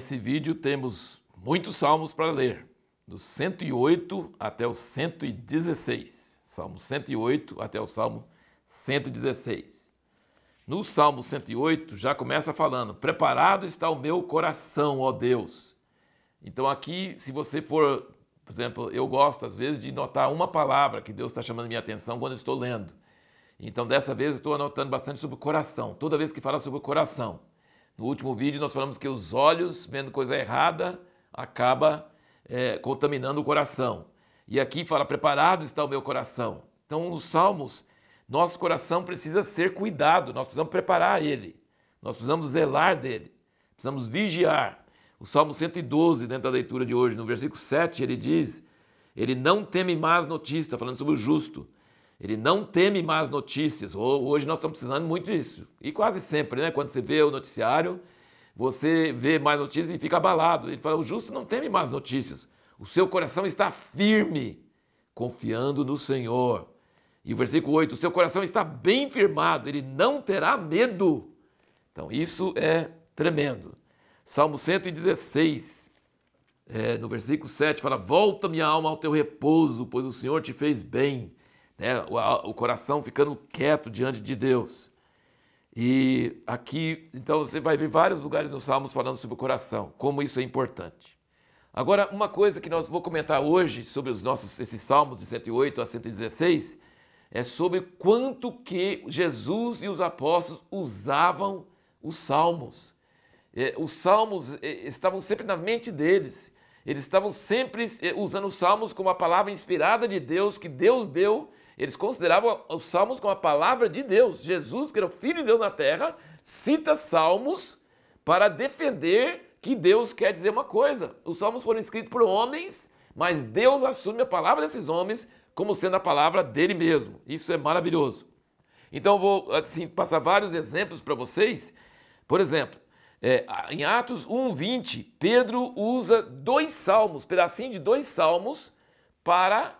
Nesse vídeo temos muitos salmos para ler, do 108 até o 116. Salmo 108 até o Salmo 116. No Salmo 108 já começa falando: Preparado está o meu coração, ó Deus. Então aqui, se você for, por exemplo, eu gosto às vezes de notar uma palavra que Deus está chamando minha atenção quando eu estou lendo. Então dessa vez estou anotando bastante sobre o coração. Toda vez que fala sobre o coração, no último vídeo nós falamos que os olhos, vendo coisa errada, acaba é, contaminando o coração. E aqui fala, preparado está o meu coração. Então, nos Salmos, nosso coração precisa ser cuidado, nós precisamos preparar ele, nós precisamos zelar dele, precisamos vigiar. O Salmo 112, dentro da leitura de hoje, no versículo 7, ele diz: Ele não teme más notícias, está falando sobre o justo. Ele não teme más notícias. Hoje nós estamos precisando muito disso. E quase sempre, né? Quando você vê o noticiário, você vê mais notícias e fica abalado. Ele fala: o justo não teme más notícias. O seu coração está firme, confiando no Senhor. E o versículo 8: o seu coração está bem firmado, ele não terá medo. Então, isso é tremendo. Salmo 116, é, no versículo 7, fala: Volta minha alma ao teu repouso, pois o Senhor te fez bem né? o, o coração ficando quieto diante de Deus. E aqui, então, você vai ver vários lugares nos Salmos falando sobre o coração, como isso é importante. Agora, uma coisa que nós vou comentar hoje sobre os nossos esses salmos de 108 a 116 é sobre quanto que Jesus e os apóstolos usavam os salmos. É, os salmos é, estavam sempre na mente deles. Eles estavam sempre é, usando os salmos como a palavra inspirada de Deus que Deus deu eles consideravam os salmos como a palavra de Deus. Jesus, que era o Filho de Deus na terra, cita salmos para defender que Deus quer dizer uma coisa. Os salmos foram escritos por homens, mas Deus assume a palavra desses homens como sendo a palavra dele mesmo. Isso é maravilhoso. Então vou assim, passar vários exemplos para vocês. Por exemplo, é, em Atos 1:20, Pedro usa dois salmos, pedacinho de dois salmos, para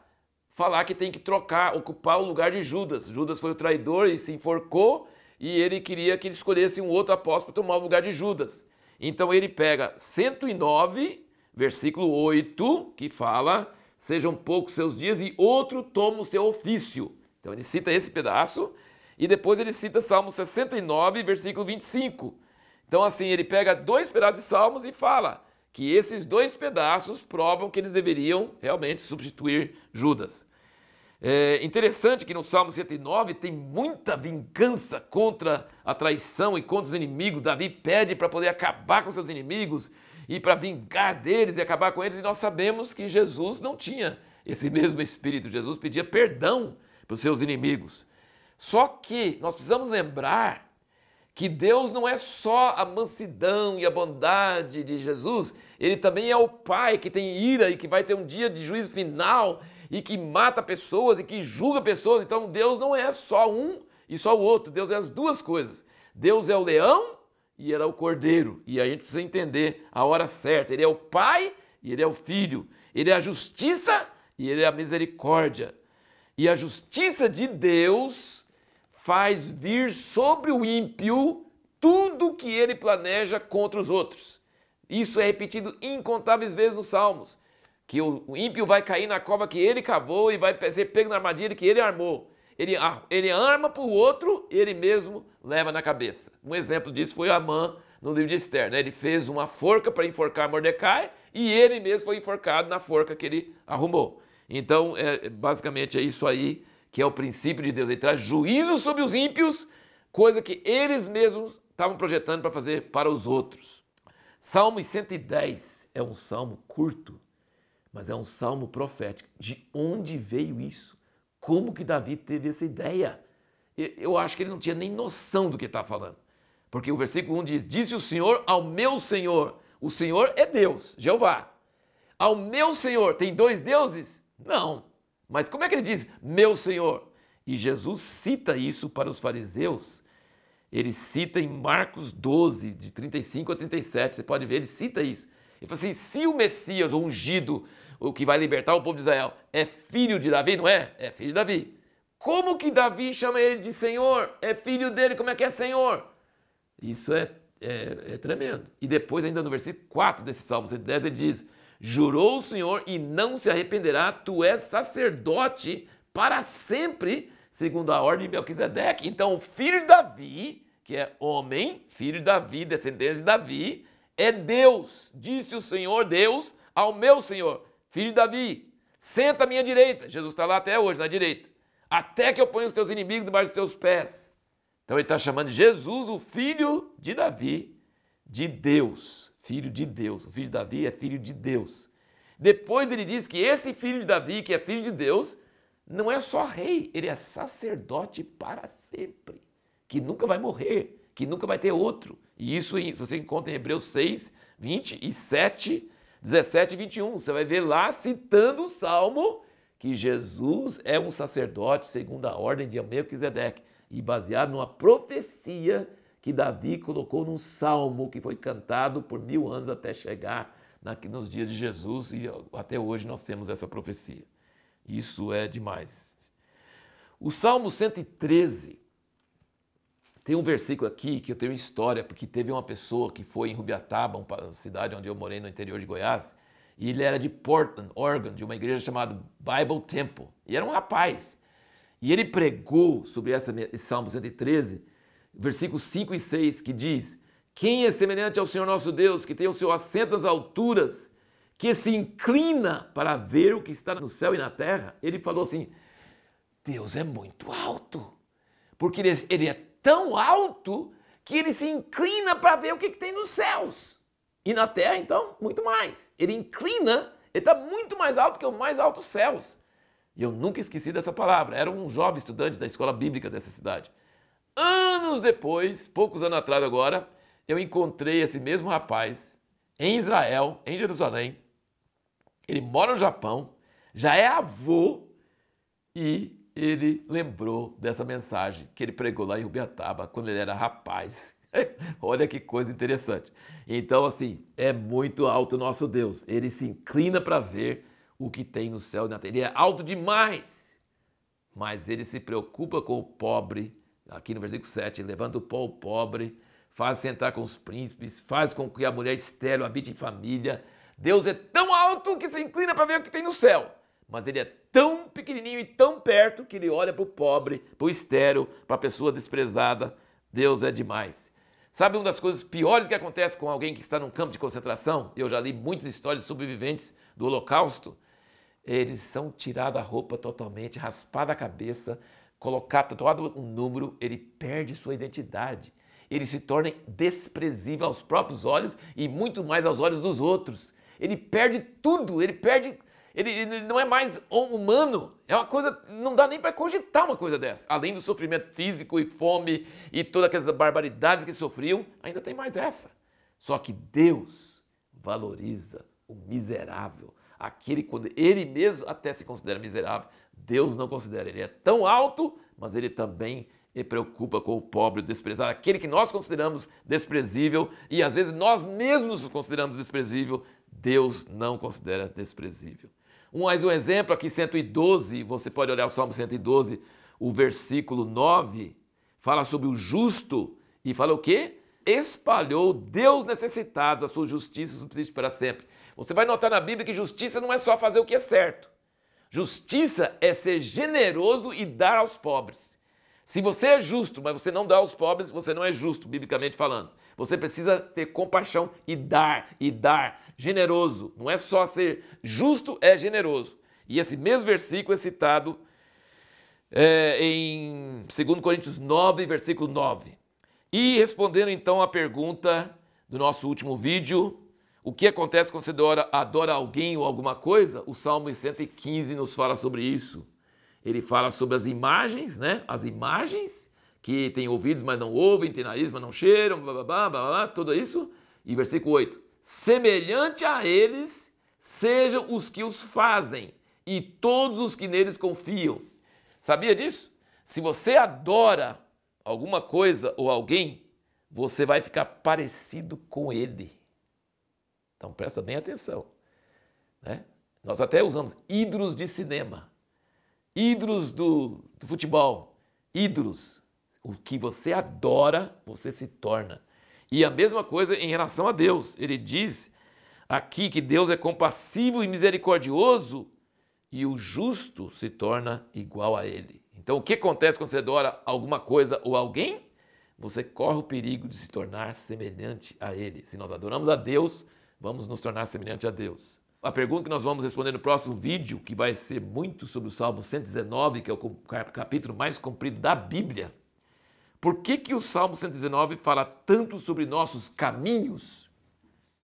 falar que tem que trocar, ocupar o lugar de Judas. Judas foi o traidor e se enforcou e ele queria que ele escolhesse um outro apóstolo para tomar o lugar de Judas. Então ele pega 109, versículo 8, que fala: Sejam poucos seus dias e outro toma o seu ofício. Então ele cita esse pedaço e depois ele cita Salmo 69, versículo 25. Então assim, ele pega dois pedaços de Salmos e fala: que esses dois pedaços provam que eles deveriam realmente substituir Judas. É interessante que no Salmo 109 tem muita vingança contra a traição e contra os inimigos. Davi pede para poder acabar com seus inimigos e para vingar deles e acabar com eles. E nós sabemos que Jesus não tinha esse mesmo espírito. Jesus pedia perdão para os seus inimigos. Só que nós precisamos lembrar que Deus não é só a mansidão e a bondade de Jesus, ele também é o Pai que tem ira e que vai ter um dia de juízo final e que mata pessoas e que julga pessoas. Então Deus não é só um e só o outro. Deus é as duas coisas. Deus é o leão e ele é o cordeiro. E a gente precisa entender a hora certa. Ele é o pai e ele é o filho. Ele é a justiça e ele é a misericórdia. E a justiça de Deus faz vir sobre o ímpio tudo que ele planeja contra os outros. Isso é repetido incontáveis vezes nos Salmos que o ímpio vai cair na cova que ele cavou e vai ser pego na armadilha que ele armou. Ele, ele arma para o outro e ele mesmo leva na cabeça. Um exemplo disso foi Amã no livro de Esther. Né? Ele fez uma forca para enforcar Mordecai e ele mesmo foi enforcado na forca que ele arrumou. Então, é, basicamente é isso aí que é o princípio de Deus. Ele traz juízo sobre os ímpios, coisa que eles mesmos estavam projetando para fazer para os outros. Salmo 110 é um salmo curto, mas é um salmo profético. De onde veio isso? Como que Davi teve essa ideia? Eu acho que ele não tinha nem noção do que está falando. Porque o versículo 1 diz: Disse o Senhor ao meu Senhor. O Senhor é Deus, Jeová. Ao meu Senhor, tem dois deuses? Não. Mas como é que ele diz meu Senhor? E Jesus cita isso para os fariseus. Ele cita em Marcos 12, de 35 a 37. Você pode ver, ele cita isso. Ele fala assim: se o Messias, o ungido, o que vai libertar o povo de Israel, é filho de Davi, não é? É filho de Davi. Como que Davi chama ele de Senhor? É filho dele, como é que é Senhor? Isso é, é, é, tremendo. E depois, ainda no versículo 4 desse Salmo 110, ele diz: Jurou o Senhor e não se arrependerá, tu és sacerdote para sempre, segundo a ordem de Melquisedeque. Então, o filho de Davi, que é homem, filho de Davi, descendente de Davi, é Deus. Disse o Senhor Deus ao meu Senhor, filho de Davi, senta à minha direita. Jesus está lá até hoje, na direita. Até que eu ponha os teus inimigos debaixo dos teus pés. Então ele está chamando Jesus, o filho de Davi, de Deus. Filho de Deus. O filho de Davi é filho de Deus. Depois ele diz que esse filho de Davi, que é filho de Deus, não é só rei, ele é sacerdote para sempre, que nunca vai morrer, que nunca vai ter outro. E isso você encontra em Hebreus 6, 27, 17 e 21. Você vai ver lá citando o Salmo que Jesus é um sacerdote segundo a ordem de Melquisedeque e baseado numa profecia que Davi colocou num salmo que foi cantado por mil anos até chegar nos dias de Jesus e até hoje nós temos essa profecia. Isso é demais. O Salmo 113 tem um versículo aqui que eu tenho história, porque teve uma pessoa que foi em Rubiataba, uma cidade onde eu morei no interior de Goiás, e ele era de Portland, Oregon, de uma igreja chamada Bible Temple. E era um rapaz. E ele pregou sobre essa, esse Salmo 113, versículos 5 e 6, que diz: Quem é semelhante ao Senhor nosso Deus, que tem o seu assento nas alturas, que se inclina para ver o que está no céu e na terra? Ele falou assim: Deus é muito alto, porque ele, ele é tão alto que ele se inclina para ver o que, que tem nos céus. E na terra, então, muito mais. Ele inclina, ele está muito mais alto que os mais altos céus. E eu nunca esqueci dessa palavra. Era um jovem estudante da escola bíblica dessa cidade. Anos depois, poucos anos atrás agora, eu encontrei esse mesmo rapaz em Israel, em Jerusalém. Ele mora no Japão, já é avô e ele lembrou dessa mensagem que ele pregou lá em Ubiataba quando ele era rapaz. Olha que coisa interessante. Então, assim, é muito alto nosso Deus. Ele se inclina para ver o que tem no céu e na terra. Ele é alto demais, mas ele se preocupa com o pobre. Aqui no versículo 7, levanta o pó o pobre, faz sentar com os príncipes, faz com que a mulher estéril habite em família. Deus é tão alto que se inclina para ver o que tem no céu, mas ele é tão pequenininho e tão perto que ele olha para o pobre, para o estéril, para a pessoa desprezada. Deus é demais. Sabe uma das coisas piores que acontece com alguém que está num campo de concentração? Eu já li muitas histórias de sobreviventes do Holocausto eles são tirados a roupa totalmente, raspada a cabeça, colocado todo um número, ele perde sua identidade. Ele se torna desprezível aos próprios olhos e muito mais aos olhos dos outros. Ele perde tudo, ele perde. Ele, ele não é mais humano. É uma coisa. Não dá nem para cogitar uma coisa dessa. Além do sofrimento físico e fome e todas aquelas barbaridades que sofriam, ainda tem mais essa. Só que Deus valoriza o miserável, aquele quando ele mesmo até se considera miserável, Deus não considera. Ele é tão alto, mas ele também se preocupa com o pobre, o desprezado, aquele que nós consideramos desprezível e às vezes nós mesmos consideramos desprezível, Deus não considera desprezível. Mais um exemplo aqui, 112, você pode olhar o Salmo 112, o versículo 9, fala sobre o justo e fala o quê? Espalhou Deus necessitados, a sua justiça subsiste para sempre. Você vai notar na Bíblia que justiça não é só fazer o que é certo. Justiça é ser generoso e dar aos pobres. Se você é justo, mas você não dá aos pobres, você não é justo, biblicamente falando. Você precisa ter compaixão e dar, e dar, generoso. Não é só ser justo, é generoso. E esse mesmo versículo é citado é, em 2 Coríntios 9, versículo 9. E respondendo então à pergunta do nosso último vídeo, o que acontece quando você adora, adora alguém ou alguma coisa? O Salmo 115 nos fala sobre isso. Ele fala sobre as imagens, né? As imagens que têm ouvidos, mas não ouvem, têm nariz, mas não cheiram, blá, blá, blá, blá, blá tudo isso. E versículo 8: Semelhante a eles sejam os que os fazem e todos os que neles confiam. Sabia disso? Se você adora alguma coisa ou alguém, você vai ficar parecido com ele. Então presta bem atenção. Né? Nós até usamos ídolos de cinema, ídolos do, do futebol, ídolos. O que você adora, você se torna. E a mesma coisa em relação a Deus. Ele diz aqui que Deus é compassivo e misericordioso e o justo se torna igual a ele. Então, o que acontece quando você adora alguma coisa ou alguém? Você corre o perigo de se tornar semelhante a ele. Se nós adoramos a Deus, vamos nos tornar semelhante a Deus. A pergunta que nós vamos responder no próximo vídeo, que vai ser muito sobre o Salmo 119, que é o capítulo mais comprido da Bíblia. Por que, que o Salmo 119 fala tanto sobre nossos caminhos